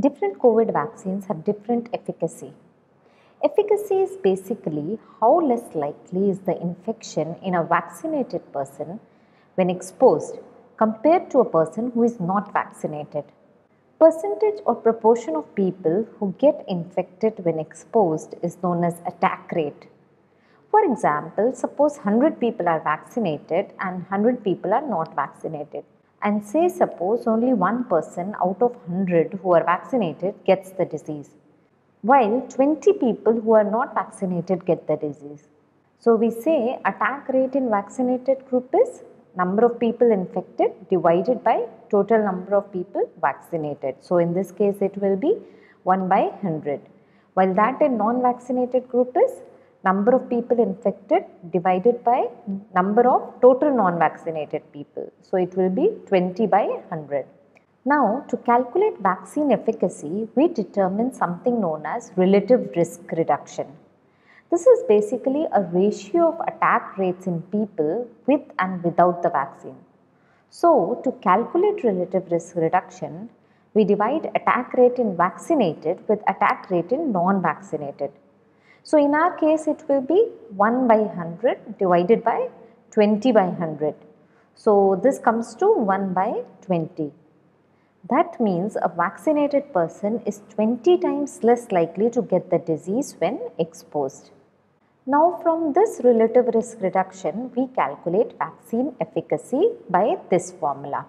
Different COVID vaccines have different efficacy. Efficacy is basically how less likely is the infection in a vaccinated person when exposed compared to a person who is not vaccinated. Percentage or proportion of people who get infected when exposed is known as attack rate. For example, suppose 100 people are vaccinated and 100 people are not vaccinated. And say suppose only one person out of 100 who are vaccinated gets the disease, while 20 people who are not vaccinated get the disease. So we say attack rate in vaccinated group is number of people infected divided by total number of people vaccinated. So in this case it will be 1 by 100 while that in non-vaccinated group is number of people infected divided by number of total non-vaccinated people. So it will be 20 by 100. Now to calculate vaccine efficacy, we determine something known as relative risk reduction. This is basically a ratio of attack rates in people with and without the vaccine. So to calculate relative risk reduction, we divide attack rate in vaccinated with attack rate in non-vaccinated. So in our case it will be 1 by 100 divided by 20 by 100. So this comes to 1 by 20. That means a vaccinated person is 20 times less likely to get the disease when exposed. Now from this relative risk reduction we calculate vaccine efficacy by this formula.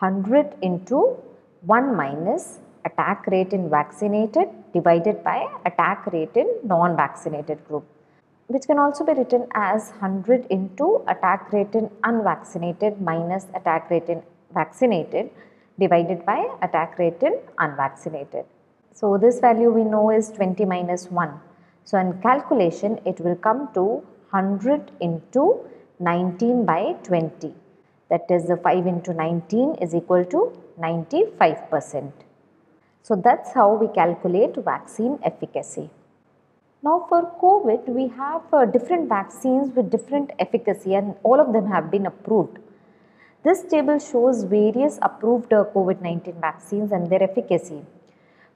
100 into 1 minus attack rate in vaccinated divided by attack rate in non-vaccinated group which can also be written as 100 into attack rate in unvaccinated minus attack rate in vaccinated divided by attack rate in unvaccinated. So this value we know is 20 minus 1. So in calculation it will come to 100 into 19 by 20 that is the 5 into 19 is equal to 95 percent. So that's how we calculate vaccine efficacy. Now for COVID, we have uh, different vaccines with different efficacy and all of them have been approved. This table shows various approved uh, COVID-19 vaccines and their efficacy.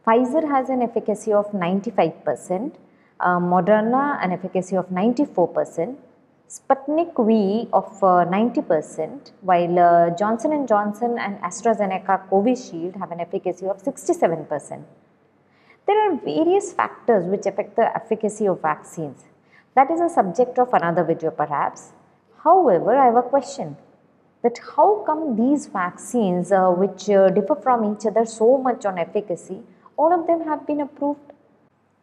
Pfizer has an efficacy of 95%, uh, Moderna an efficacy of 94%, Sputnik V of 90% uh, while uh, Johnson & Johnson and AstraZeneca Covishield have an efficacy of 67%. There are various factors which affect the efficacy of vaccines. That is a subject of another video perhaps. However, I have a question that how come these vaccines uh, which uh, differ from each other so much on efficacy, all of them have been approved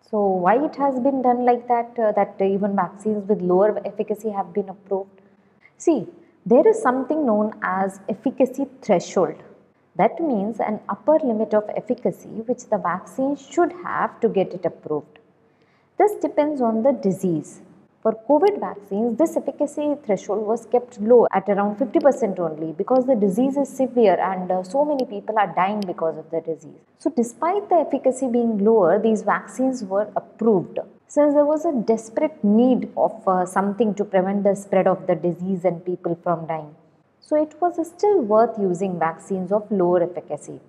so why it has been done like that, uh, that even vaccines with lower efficacy have been approved? See, there is something known as efficacy threshold. That means an upper limit of efficacy which the vaccine should have to get it approved. This depends on the disease. For COVID vaccines, this efficacy threshold was kept low at around 50% only because the disease is severe and uh, so many people are dying because of the disease. So despite the efficacy being lower, these vaccines were approved since there was a desperate need of uh, something to prevent the spread of the disease and people from dying. So it was still worth using vaccines of lower efficacy.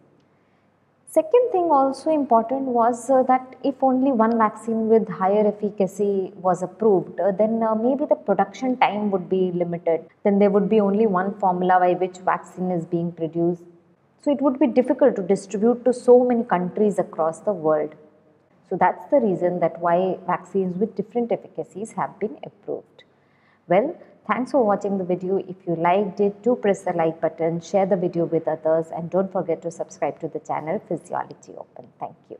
Second thing also important was uh, that if only one vaccine with higher efficacy was approved, uh, then uh, maybe the production time would be limited. Then there would be only one formula by which vaccine is being produced. So it would be difficult to distribute to so many countries across the world. So that's the reason that why vaccines with different efficacies have been approved. Well, Thanks for watching the video. If you liked it, do press the like button, share the video with others and don't forget to subscribe to the channel Physiology Open. Thank you.